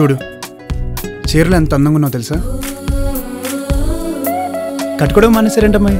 చూడు. చీరలు ఎంత అందంగా ఉన్నావు తెలుసా? కట్టుకోవడం మానేసారంటమ్మాయి